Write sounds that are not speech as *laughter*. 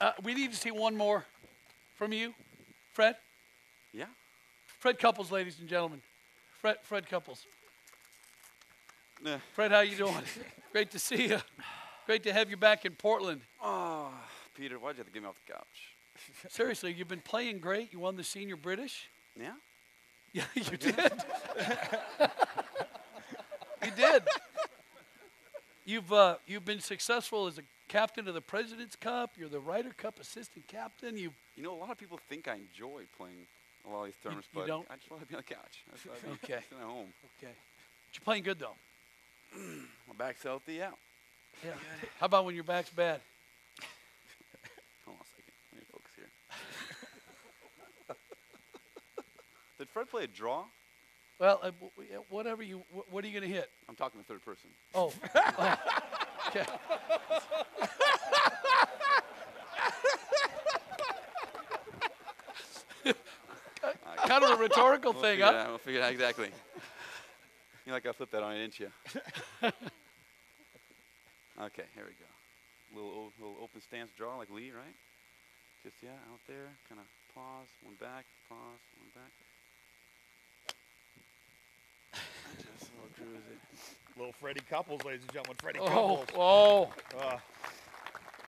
Uh, we need to see one more from you, Fred. Yeah. Fred Couples, ladies and gentlemen. Fred, Fred Couples. Nah. Fred, how you doing? *laughs* Great to see you. Great to have you back in Portland. Oh, Peter, why'd you have to get me off the couch? *laughs* Seriously, you've been playing great. You won the Senior British. Yeah. Yeah, *laughs* you did. you did. You've uh, you've been successful as a captain of the President's Cup. You're the Ryder Cup assistant captain. You You know, a lot of people think I enjoy playing a lot of these tournaments, you but don't? I just want to be on the couch. That's Okay. sitting at home. okay? But you're playing good though. *clears throat* My back's healthy. Yeah. Yeah. How about when your back's bad? *laughs* Hold on a second. Let me focus here. *laughs* Did Fred play a draw? Well, uh, whatever you. wh- What are you going to hit? I'm talking to third person. Oh. *laughs* oh. Okay. *laughs* kind of a rhetorical We'll thing, huh? out. We'll figure it out exactly. you like I flipped that on you, didn't you? *laughs* okay, here we go. Little little open stance draw like Lee, right? Just yeah, out there, kind of pause, one back, pause, one back. Just a little cruise it. Little Freddie Couples, ladies and gentlemen. Freddie Oh, Couples. oh. Uh,